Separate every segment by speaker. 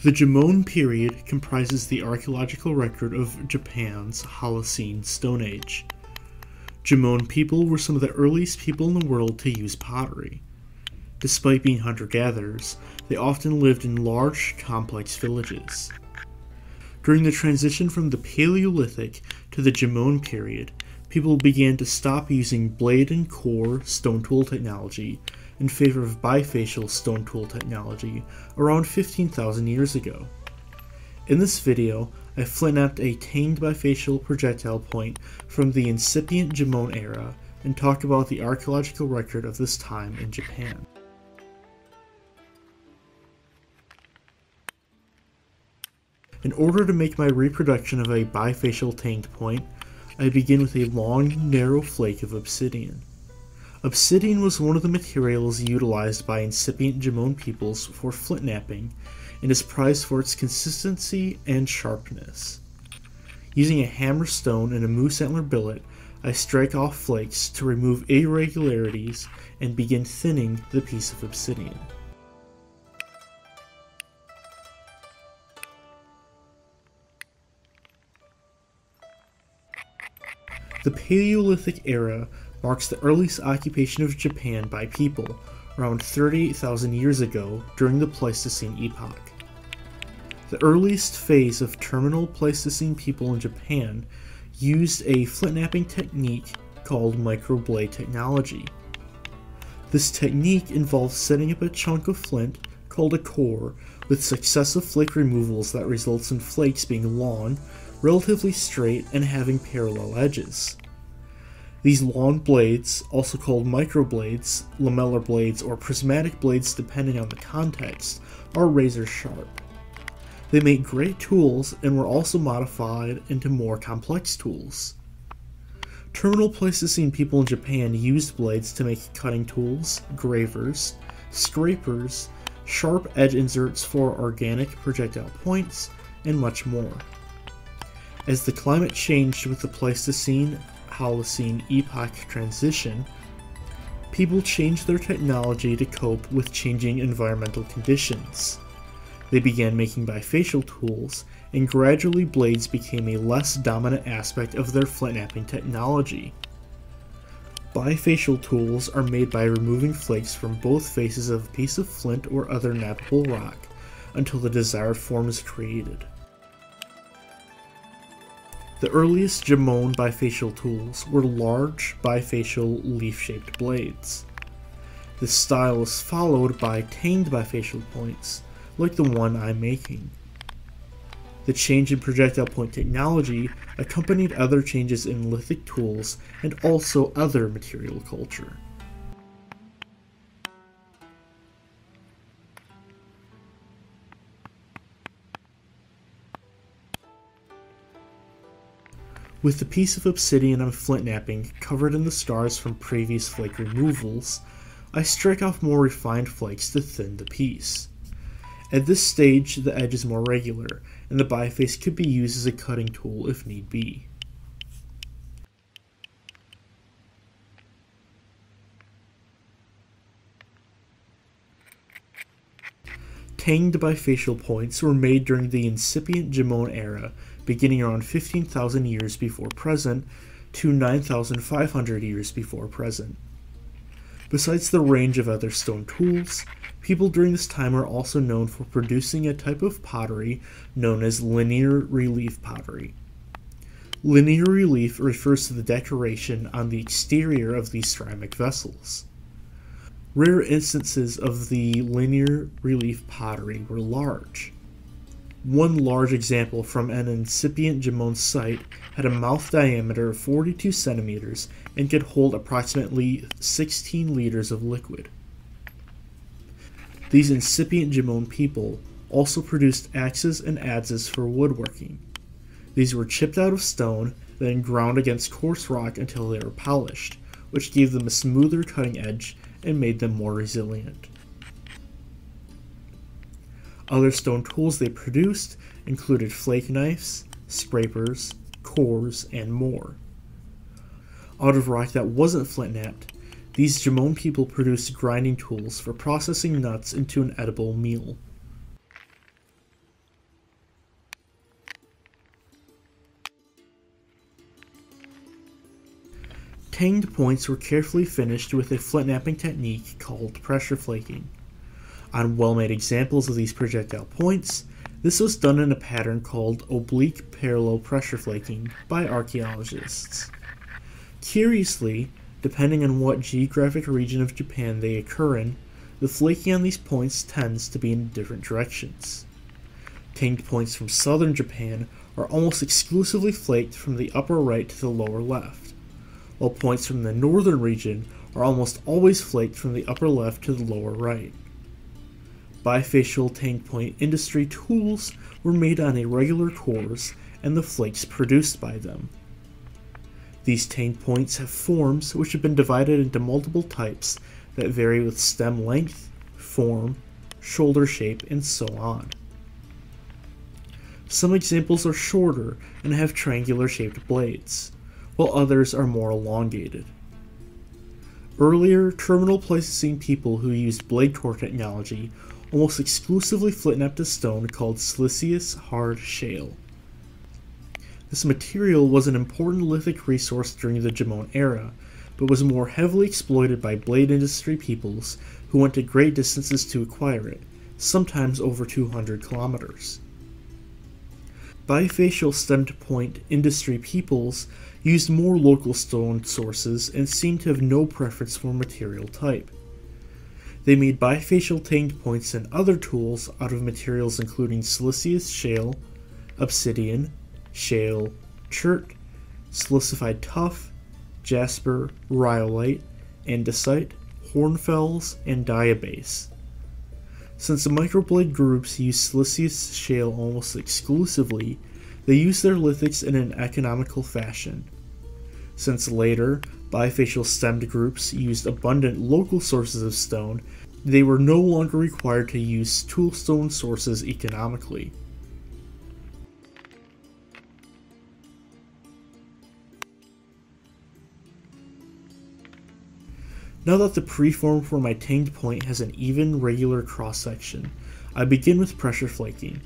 Speaker 1: The Jomon period comprises the archaeological record of Japan's Holocene Stone Age. Jomon people were some of the earliest people in the world to use pottery. Despite being hunter gatherers, they often lived in large, complex villages. During the transition from the Paleolithic to the Jomon period, people began to stop using blade and core stone tool technology in favor of bifacial stone tool technology around 15,000 years ago. In this video, I flint-knapped a tanged bifacial projectile point from the incipient Jomon era and talk about the archaeological record of this time in Japan. In order to make my reproduction of a bifacial tanged point, I begin with a long, narrow flake of obsidian. Obsidian was one of the materials utilized by incipient Jomon peoples for flint knapping and is prized for its consistency and sharpness. Using a hammer stone and a moose antler billet, I strike off flakes to remove irregularities and begin thinning the piece of obsidian. The Paleolithic era marks the earliest occupation of Japan by people, around 38,000 years ago during the Pleistocene epoch. The earliest phase of terminal Pleistocene people in Japan used a flint knapping technique called microblade technology. This technique involves setting up a chunk of flint called a core with successive flake removals that results in flakes being long, relatively straight, and having parallel edges. These long blades, also called microblades, lamellar blades, or prismatic blades depending on the context, are razor sharp. They make great tools and were also modified into more complex tools. Terminal Pleistocene people in Japan used blades to make cutting tools, gravers, scrapers, sharp edge inserts for organic projectile points, and much more. As the climate changed with the Pleistocene Holocene epoch transition, people changed their technology to cope with changing environmental conditions. They began making bifacial tools, and gradually blades became a less dominant aspect of their flint knapping technology. Bifacial tools are made by removing flakes from both faces of a piece of flint or other knappable rock until the desired form is created. The earliest Jomon bifacial tools were large bifacial leaf-shaped blades. This style is followed by tanged bifacial points, like the one I'm making. The change in projectile point technology accompanied other changes in lithic tools and also other material culture. With the piece of obsidian I'm flint knapping covered in the stars from previous flake removals, I strike off more refined flakes to thin the piece. At this stage, the edge is more regular, and the biface could be used as a cutting tool if need be. Tanged bifacial points were made during the incipient Jomon era beginning around 15,000 years before present to 9,500 years before present. Besides the range of other stone tools, people during this time are also known for producing a type of pottery known as linear relief pottery. Linear relief refers to the decoration on the exterior of these ceramic vessels. Rare instances of the linear relief pottery were large. One large example from an incipient Jomon site had a mouth diameter of 42 centimeters and could hold approximately 16 liters of liquid. These incipient Jomon people also produced axes and adzes for woodworking. These were chipped out of stone, then ground against coarse rock until they were polished, which gave them a smoother cutting edge and made them more resilient. Other stone tools they produced included flake knives, scrapers, cores, and more. Out of rock that wasn't flint knapped, these Jomon people produced grinding tools for processing nuts into an edible meal. Tanged points were carefully finished with a flint knapping technique called pressure flaking. On well made examples of these projectile points, this was done in a pattern called oblique parallel pressure flaking by archaeologists. Curiously, depending on what geographic region of Japan they occur in, the flaking on these points tends to be in different directions. Tanged points from southern Japan are almost exclusively flaked from the upper right to the lower left, while points from the northern region are almost always flaked from the upper left to the lower right. Bifacial tanged point industry tools were made on irregular cores and the flakes produced by them. These tanged points have forms which have been divided into multiple types that vary with stem length, form, shoulder shape, and so on. Some examples are shorter and have triangular shaped blades, while others are more elongated. Earlier, terminal Pleistocene people who used blade core technology almost exclusively flint knapped a stone called siliceous hard shale. This material was an important lithic resource during the Jomon era, but was more heavily exploited by blade industry peoples who went to great distances to acquire it, sometimes over 200 kilometers. Bifacial stemmed point industry peoples used more local stone sources and seemed to have no preference for material type. They made bifacial tanged points and other tools out of materials including siliceous shale, obsidian, shale, chert, silicified tuff, jasper, rhyolite, andesite, hornfels, and diabase. Since the microblade groups use siliceous shale almost exclusively, they use their lithics in an economical fashion. Since later, bifacial stemmed groups used abundant local sources of stone, they were no longer required to use toolstone sources economically. Now that the preform for my tanged point has an even, regular cross section, I begin with pressure flaking.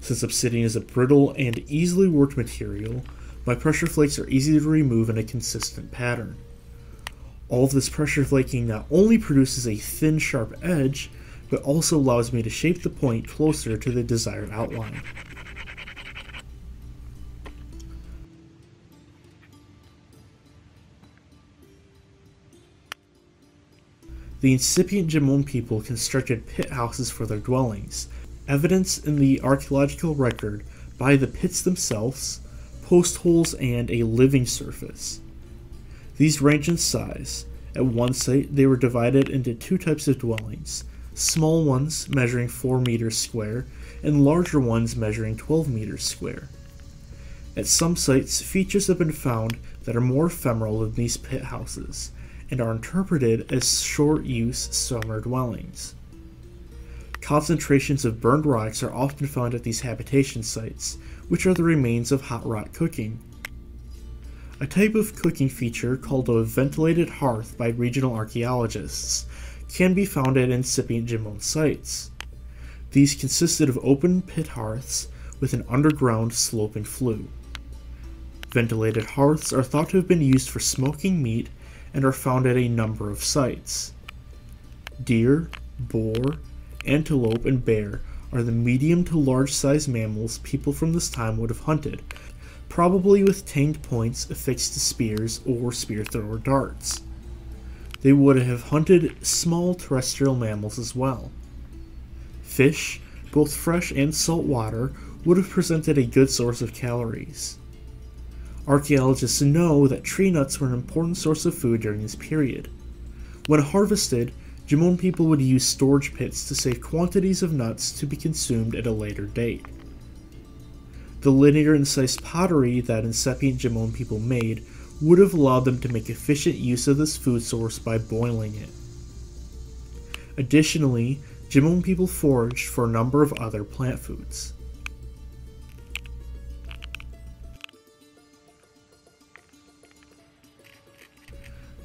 Speaker 1: Since obsidian is a brittle and easily worked material, my pressure flakes are easy to remove in a consistent pattern. All of this pressure flaking not only produces a thin, sharp edge, but also allows me to shape the point closer to the desired outline. The incipient Jomon people constructed pit houses for their dwellings, evidence in the archaeological record by the pits themselves, post holes, and a living surface. These range in size. At one site, they were divided into two types of dwellings small ones measuring 4 meters square, and larger ones measuring 12 meters square. At some sites, features have been found that are more ephemeral than these pit houses, and are interpreted as short use summer dwellings. Concentrations of burned rocks are often found at these habitation sites, which are the remains of hot rock cooking. A type of cooking feature called a ventilated hearth by regional archaeologists can be found at incipient Jomon sites. These consisted of open pit hearths with an underground sloping flue. Ventilated hearths are thought to have been used for smoking meat and are found at a number of sites. Deer, boar, antelope, and bear are the medium to large sized mammals people from this time would have hunted, probably with tanged points affixed to spears or spear thrower darts. They would have hunted small terrestrial mammals as well. Fish, both fresh and salt water, would have presented a good source of calories. Archaeologists know that tree nuts were an important source of food during this period. When harvested, Jomon people would use storage pits to save quantities of nuts to be consumed at a later date. The linear incised pottery that incipient Jomon people made would have allowed them to make efficient use of this food source by boiling it. Additionally, Jomon people foraged for a number of other plant foods.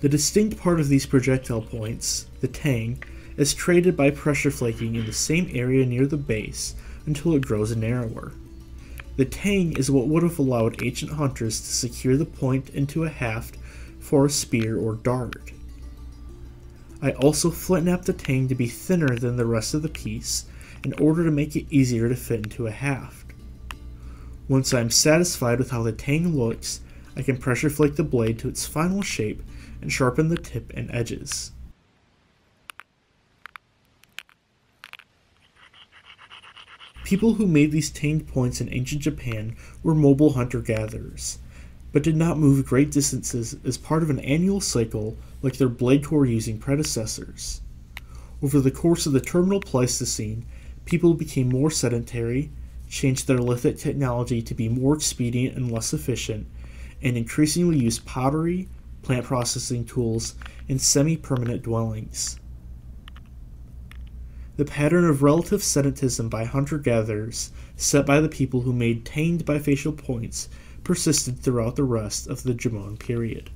Speaker 1: The distinct part of these projectile points, the tang, is traded by pressure flaking in the same area near the base until it grows narrower. The tang is what would have allowed ancient hunters to secure the point into a haft for a spear or dart. I also flint knapped the tang to be thinner than the rest of the piece in order to make it easier to fit into a haft. Once I am satisfied with how the tang looks, I can pressure flake the blade to its final shape and sharpen the tip and edges. People who made these tanged points in ancient Japan were mobile hunter gatherers, but did not move great distances as part of an annual cycle like their blade core using predecessors. Over the course of the terminal Pleistocene, people became more sedentary, changed their lithic technology to be more expedient and less efficient, and increasingly used pottery, plant processing tools, and semi permanent dwellings. The pattern of relative sedentism by hunter gatherers, set by the people who made tanged bifacial points, persisted throughout the rest of the Jomon period.